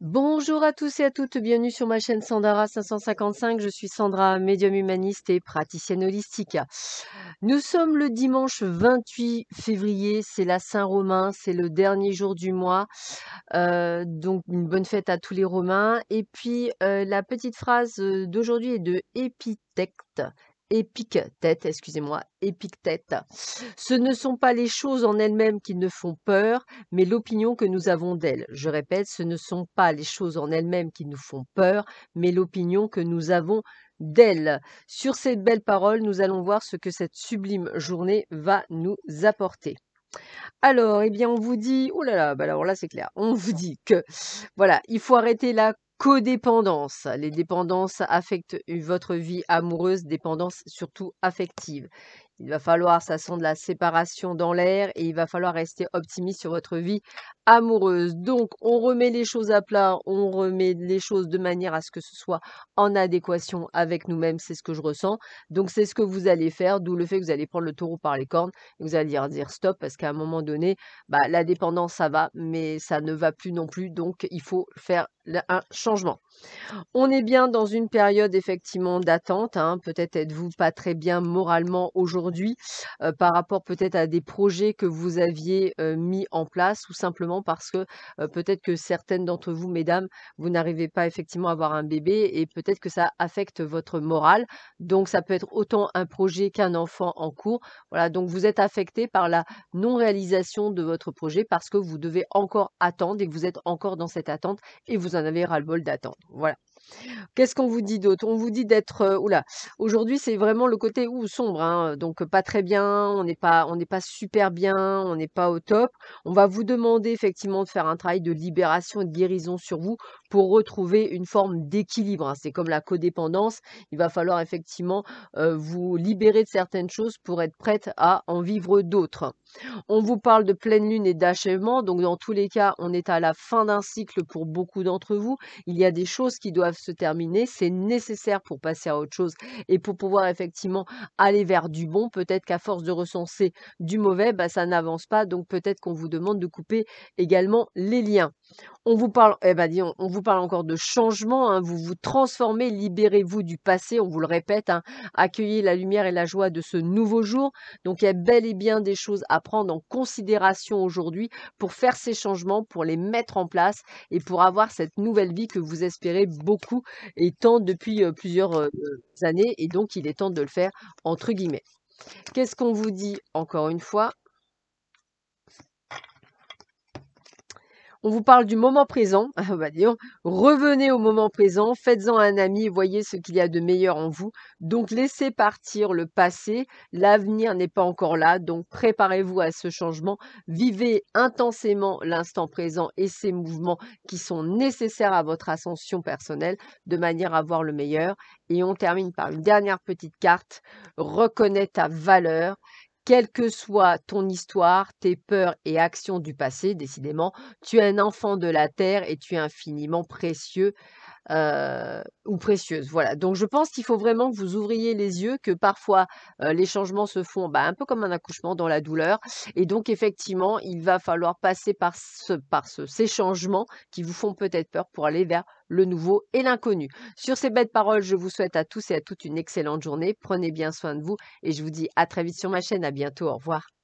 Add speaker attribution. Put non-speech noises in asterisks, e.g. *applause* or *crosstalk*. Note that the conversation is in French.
Speaker 1: Bonjour à tous et à toutes, bienvenue sur ma chaîne Sandara 555. Je suis Sandra, médium humaniste et praticienne holistique. Nous sommes le dimanche 28 février, c'est la Saint-Romain, c'est le dernier jour du mois. Euh, donc une bonne fête à tous les Romains. Et puis euh, la petite phrase d'aujourd'hui est de Épithète tête, excusez-moi, tête. Ce ne sont pas les choses en elles-mêmes qui ne font peur, mais l'opinion que nous avons d'elles. Je répète, ce ne sont pas les choses en elles-mêmes qui nous font peur, mais l'opinion que nous avons d'elles. Sur ces belles paroles, nous allons voir ce que cette sublime journée va nous apporter. Alors, eh bien, on vous dit, oh là là, bah alors là c'est clair, on vous dit que, voilà, il faut arrêter la codépendance. Les dépendances affectent votre vie amoureuse, dépendance surtout affective. Il va falloir, ça sent de la séparation dans l'air et il va falloir rester optimiste sur votre vie amoureuse. Donc, on remet les choses à plat, on remet les choses de manière à ce que ce soit en adéquation avec nous-mêmes, c'est ce que je ressens. Donc, c'est ce que vous allez faire, d'où le fait que vous allez prendre le taureau par les cornes et vous allez dire, stop parce qu'à un moment donné, bah, la dépendance, ça va, mais ça ne va plus non plus. Donc, il faut faire un changement. On est bien dans une période effectivement d'attente. Hein. Peut-être êtes-vous pas très bien moralement aujourd'hui par rapport peut-être à des projets que vous aviez mis en place ou simplement parce que peut-être que certaines d'entre vous, mesdames, vous n'arrivez pas effectivement à avoir un bébé et peut-être que ça affecte votre morale. Donc ça peut être autant un projet qu'un enfant en cours. Voilà, donc vous êtes affecté par la non-réalisation de votre projet parce que vous devez encore attendre et que vous êtes encore dans cette attente et vous en avez ras-le-bol d'attendre. Voilà. Qu'est-ce qu'on vous dit d'autre? On vous dit d'être, oula, aujourd'hui c'est vraiment le côté ou sombre, hein, donc pas très bien, on n'est pas, on pas super bien, on n'est pas au top. On va vous demander effectivement de faire un travail de libération et de guérison sur vous pour retrouver une forme d'équilibre. Hein. C'est comme la codépendance, il va falloir effectivement vous libérer de certaines choses pour être prête à en vivre d'autres. On vous parle de pleine lune et d'achèvement, donc dans tous les cas, on est à la fin d'un cycle pour beaucoup d'entre vous. Il y a des choses qui doivent se terminer, c'est nécessaire pour passer à autre chose et pour pouvoir effectivement aller vers du bon. Peut-être qu'à force de recenser du mauvais, bah, ça n'avance pas, donc peut-être qu'on vous demande de couper également les liens. On vous parle, eh ben, vous parle encore de changement, hein. vous vous transformez, libérez-vous du passé, on vous le répète, hein. accueillez la lumière et la joie de ce nouveau jour. Donc il y a bel et bien des choses à prendre en considération aujourd'hui pour faire ces changements, pour les mettre en place et pour avoir cette nouvelle vie que vous espérez beaucoup et tant depuis euh, plusieurs années. Et donc il est temps de le faire entre guillemets. Qu'est-ce qu'on vous dit encore une fois On vous parle du moment présent. *laughs* Ah bah, revenez au moment présent, faites-en un ami, voyez ce qu'il y a de meilleur en vous. Donc laissez partir le passé, l'avenir n'est pas encore là, donc préparez-vous à ce changement. Vivez intensément l'instant présent et ces mouvements qui sont nécessaires à votre ascension personnelle de manière à voir le meilleur. Et on termine par une dernière petite carte. Reconnais ta valeur quelle que soit ton histoire, tes peurs et actions du passé, décidément, tu es un enfant de la terre et tu es infiniment précieux euh, ou précieuse. Voilà. Donc je pense qu'il faut vraiment que vous ouvriez les yeux, que parfois euh, les changements se font bah, un peu comme un accouchement dans la douleur. Et donc effectivement, il va falloir passer par, ce, par ces changements qui vous font peut-être peur pour aller vers le nouveau et l'inconnu. Sur ces belles paroles, je vous souhaite à tous et à toutes une excellente journée. Prenez bien soin de vous et je vous dis à très vite sur ma chaîne. À bientôt. Au revoir.